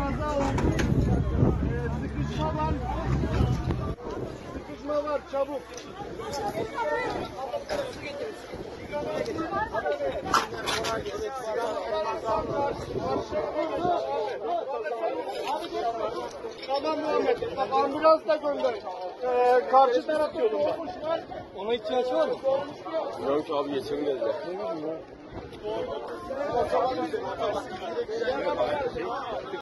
kaza oldu. Ee, sıkışma var. Sıkışma var çabuk. Tamam Muhammed. Bak ambulans da gönder. Ee, karşı taraf yolum var. Ona ihtiyaç var mı? Yok abi geçelim dediler.